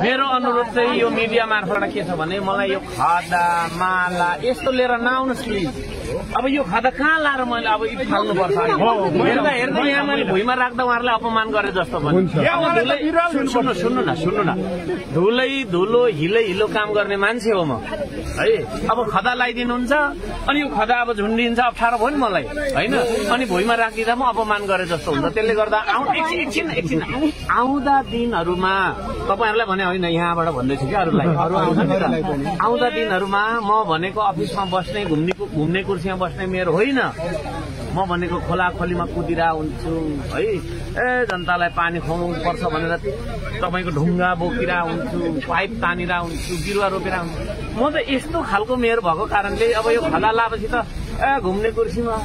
मेरो अनुरोध चाहिँ यो मिडिया मार्फत के छ भने मलाई यो खदा माला यस्तो लिएर नआउनुहोस् प्लिज अब यो खदा कहाँ लाएर मैले अब यी फाल्नुपर्छ हेर्दा हेर्दा यहाँ मैले भुइँमा राख्दा उहाँहरूलाई अपमान गरे जस्तो सुन्नु सुन्नु न सुन्नु न। धुलै धुलो हिलै हिलो काम गर्ने मान्छे हो म। है? अब खदा लगाइदिनुहुन्छ अनि यो खदा अब झुन्डिन्छ अप्ठ्यारो भयो नि मलाई। होइन? अनि भुइँमा राखिदिँदा म अपमान गरे जस्तो हुन्छ। त्यसले गर्दा आउ एकछिन एकछिन आउँदा दिनहरूमा तपाईँहरूलाई भने होइन यहाँबाट भन्दैछु कि अरूलाई। अरू आउँछ नि त। आउँदा दिनहरूमा म भनेको अफिसमा बस्ने घुम्ने घुम्ने कुर्सीमा बस्ने मेरो होइन। म भनेको खोला खोलीमा कुदिरा हुन्छु है। ए जनतालाई पानी खुवाउनु पर्छ भनेर तपाईँको ढुङ्गा बोकिरा हुन्छु पाइप तानिरा हुन्छु बिरुवा रोपेर हुन्छु। म त यस्तो खालको मेयर भएको कारणले अब यो खदा लाएपछि त ए घुम्ने कुर्सीमा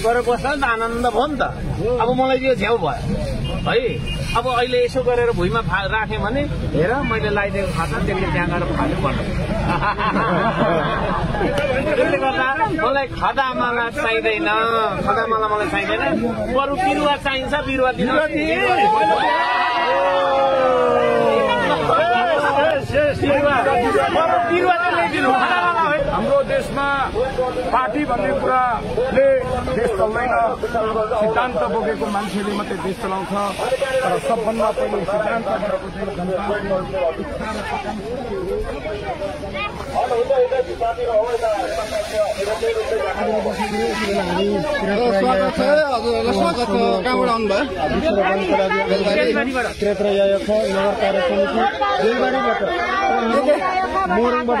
गएर नि त आनन्द भयो नि त। अब मलाई यो झ्याउ भयो। है अब अहिले यसो गरेर भुइँमा फा- राखेँ भने हेर मैले लगाइदिएको खाता त्यसले त्यहाँ गएर त्यसले गर्दा मलाई खदा माला चाहिँदैन खदा माला मलाई चाहिँदैन बरु बिरुवा चाहिन्छ बिरुवा दिन बिरुवा चाहिँ ल्याइदिनु हाम्रो पार्टी भन्ने कुराले देश चल्दैन। सिद्धान्त बोकेको मान्छेले मात्रै देश चलाउँछ। तर सबभन्दा पहिले सिद्धान्त बोकेको चाहिँ जनताको इच्छा र बेलबारीबाट मोरङबाट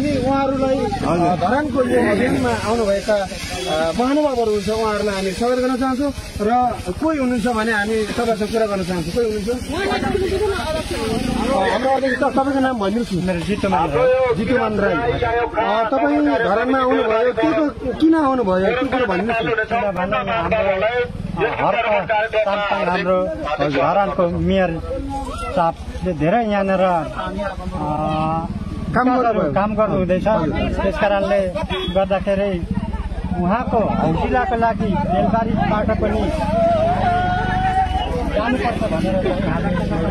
हामी उहाँहरूलाई धरानको यो अभियानमा आउनुभएका महानुभावहरू हुन्छ उहाँहरूलाई हामी स्वागत गर्न चाहन्छौँ। र कोही हुनुहुन्छ भने हामी तपाईँसँग कुरा गर्न चाहन्छौँ। कोही हुनुहुन्छ? हाम्रो तपाईँको नाम भनिदिनुहोस् न। मेरो जितुमान जितुमान राई तपाईँ धरानमा आउनुभयो के को किन आउनुभयो? के कुरो भनिदिनुहोस् हाम्रो धरानको मेयर साहबले धेरै यहाँनिर काम गर्नु हुँदैछ। त्यस कारणले गर्दाखेरि उहाँको हौसिलाको लागि बेलबारीबाट पनि जानुपर्छ भनेर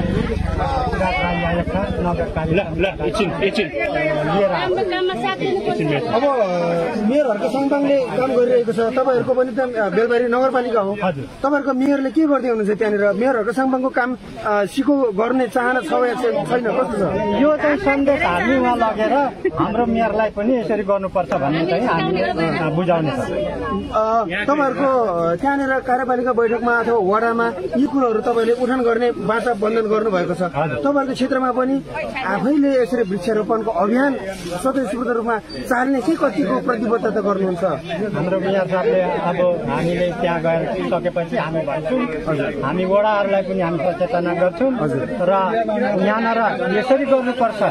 अब मेयरहरूको सङ्गठनले काम गरिरहेको छ। तपाईँहरूको पनि त बेलबारी नगरपालिका हो। हजुर। तपाईँहरूको मेयरले के गर्दै हुनुहुन्छ त्यहाँनिर? मेयरहरूको सङ्गठनको काम सिको गर्ने चाहना छ या छैन? कस्तो छ? यो चाहिँ सन्देश हामी उहाँ लगेर हाम्रो मेयरलाई पनि यसरी गर्नुपर्छ भन्ने चाहिँ हामी बुझाउने छ। अ, तपाईँहरूको त्यहाँनिर कार्यपालिका बैठकमा अथवा वडामा यी कुरोहरू तपाईँले उठान गर्ने वार्ता बन्धन गर्नुभएको छ। तपाईँहरूको क्षेत्रमा पनि आफैले यसरी वृक्षारोपणको अभियान स्वतस्फूर्त रूपमा चाल्ने के कतिको प्रतिबद्धता गर्नुहुन्छ? हाम्रो मेयर साहबले अब हामीले त्यहाँ गएर सकेपछि हामी भन्छौँ हामी वडाहरूलाई पनि हामी सचेतना गर्छौँ र यहाँनिर यसरी गर्नुपर्छ।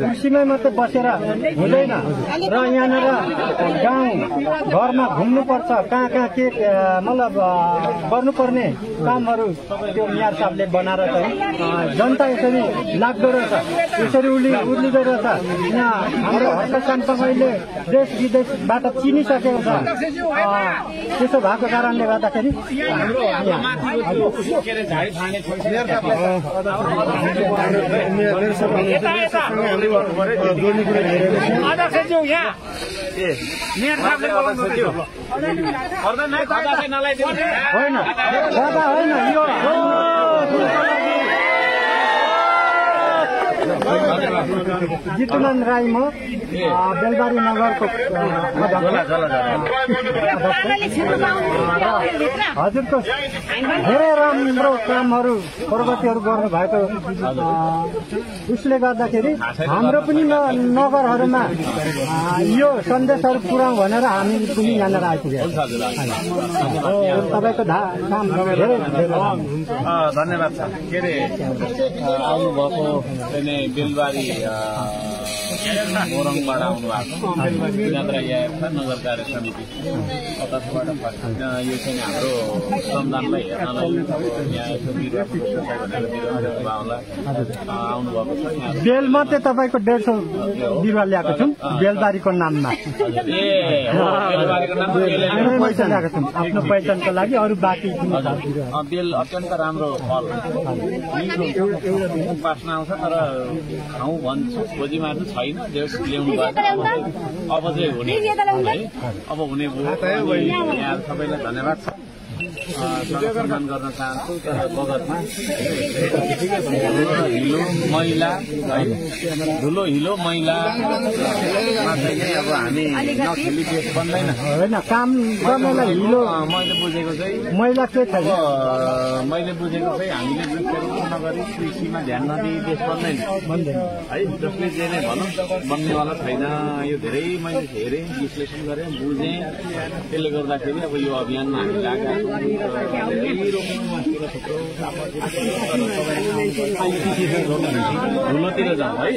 कृषिमै मात्रै बसेर हुँदैन। र यहाँनिर गाउँ घरमा घुम्नुपर्छ। कहाँ कहाँ के मतलब गर्नुपर्ने कामहरू त्यो मेयर साहबले बनाएर चाहिँ जनता यसरी लाग्दो रहेछ यसरी उर्लि उर्लिँदो रहेछ यहाँ हाम्रो हर्क सानसँगैले देश विदेशबाट चिनिसकेको छ। त्यसो भएको कारणले गर्दाखेरि होइन। दादा होइन यो 哇哦太了 जितुमान राई म बेलबारी नगरको। हजुरको धेरै राम्रो कामहरू प्रगतिहरू गर्नुभएको उसले गर्दाखेरि हाम्रो पनि नगरहरूमा यो सन्देशहरू पुऱ्याउँ भनेर हामी पनि यहाँनिर आइपुगेको हो, तपाईँको धा- काम धेरै धन्यवाद छ के अरे आउनुभएको चाहिँ नि बेलबारी अ, मोरङबाट आउनु भएको यहाँ नगर कार्य समिति तर्फबाट यो चाहिँ हाम्रो श्रमदानलाई हेर्नलाई यहाँ आउनुभएको छ बेल मात्रै तपाईँको डेढ सौ बिरुवा ल्याएको छौँ। बेलबारीको नाममा। पैसा ल्याएको छौँ। आफ्नो पहिचानको लागि अरू बाँकी बेल अत्यन्त राम्रो फल। मिठो आउँछ तर खाउँ भन्छु खोजीमा चाहिँ छैन। जेस ल्याउनु भएको अब चाहिँ हुने है अब हुने भयो। सबैलाई धन्यवाद छ। सम्मान गर्न चाहन्छु तर बगरमा धुलो हिलो मैला है धुलो हिलो मैला अब हामी नखेली बन्दैन। होइन काम गर्नलाई हिलो। मैले बुझेको चाहिँ मैला के अब मैले बुझेको चाहिँ हामीले वृक्षारोपण नगरी कृषिमा ध्यान नदिई देश बन्दैन। है जसले जे नै भनौँ बन्नेवाला छैन यो धेरै मैले हेरेँ विश्लेषण गरेँ बुझेँ। त्यसले गर्दाखेरि अब यो अभियानमा हामी लागेका धुलोतिर जाउँ है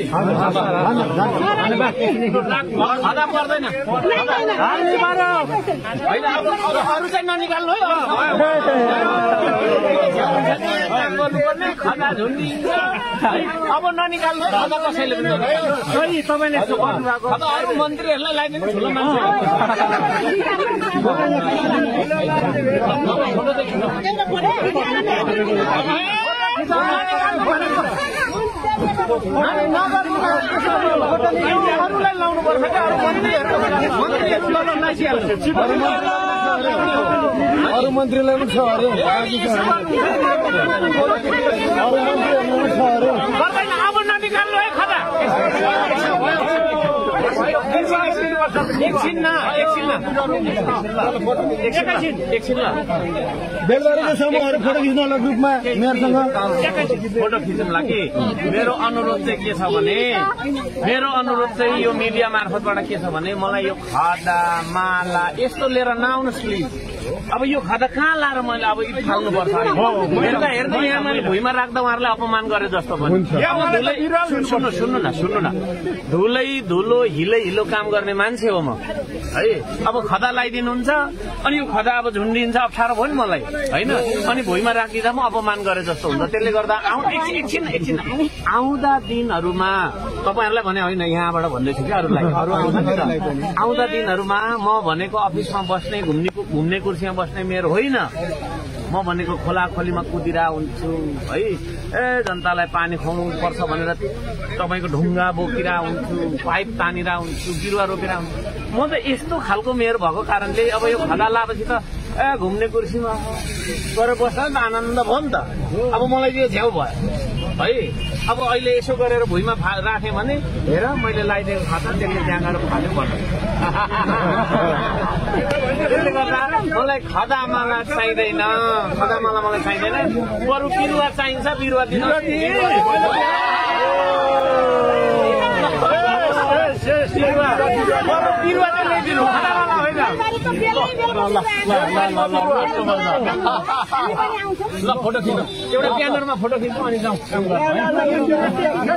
होइन अरू चाहिँ ननिकाल्नु है है अब ननिकाल्नु खदा कसैले पनि तपाईँले अरू मन्त्रीहरूलाई लगाइदिनु ठुलो मान्छे अरूलाई लाउनु पर्छ अरू मन्त्रीलाई पनि छ अरे अरू मन्त्रीहरू पनि छ अरे गर्दैन अब ननिकाल्नु है खदा एकछिन न एकछिन न एकछिन बेलबारीको समूहहरू फोटो खिच्न ग्रुपमा मेयरसँग फोटो खिच्नुला कि मेरो अनुरोध चाहिँ के छ भने मेरो अनुरोध चाहिँ यो मिडिया मार्फतबाट के छ भने मलाई यो खदा माला यस्तो लिएर नआउनुहोस् प्लिज अब यो खदा कहाँ लाएर मैले अब यी फाल्नुपर्छ यहाँ मैले भुइँमा राख्दा उहाँहरूलाई अपमान गरे जस्तो सुन्नु सुन्नु न सुन्नु न धुलै धुलो हिलै हिलो काम गर्ने मान्छे हो म है? अब खदा लगाइदिनुहुन्छ अनि यो खदा अब झुन्डिन्छ अप्ठ्यारो भयो नि मलाई। होइन? अनि भुइँमा राखिदिँदा म अपमान गरे जस्तो हुन्छ। त्यसले गर्दा एकछिन एकछिन आउँदा दिनहरूमा तपाईँहरूलाई भने होइन यहाँबाट भन्दैछु कि अरूलाई। अरू आउँदा दिनहरूमा म भनेको अफिसमा बस्ने घुम्ने घुम्ने कुर्सीमा बस्ने मेरो होइन। म भनेको खोला खोलीमा कुदिरा हुन्छु है? ए जनतालाई पानी खुवाउनु पर्छ भनेर तपाईँको ढुङ्गा बोकिरा हुन्छु पाइप तानिरा हुन्छु बिरुवा रोपेर हुन्छु। म त यस्तो खालको मेयर भएको कारणले अब यो खदा लाएपछि त ए घुम्ने कुर्सीमा गएर बस्दा नि त आनन्द भयो नि त अब मलाई यो झ्याउ भयो है अब अहिले यसो गरेर भुइँमा फा- राखेँ भने हेर मैले लगाइदिएको खाता त्यसले त्यहाँ गएर फाल्यो भन्नु त्यसले गर्दा मलाई खदामाला चाहिँदैन खदामाला मलाई चाहिँदैन बरु बिरुवा चाहिन्छ बिरुवा दिनु बिरुवा ल फोटो खिच्नु एउटा ब्यानरमा फोटो खिच्नु अनि जाउँ काम गर्नु